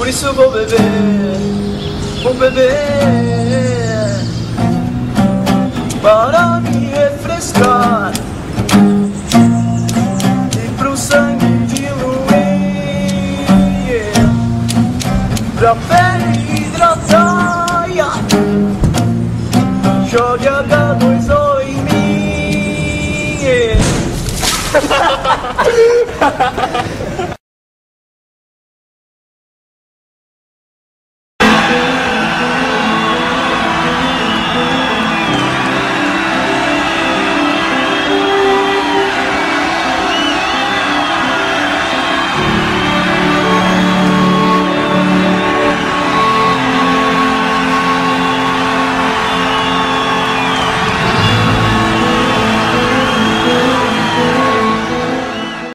Por isso vou beber, vou beber para me refrescar e pro sangue diluir, pra pele hidratar. Jogue H2O em mim.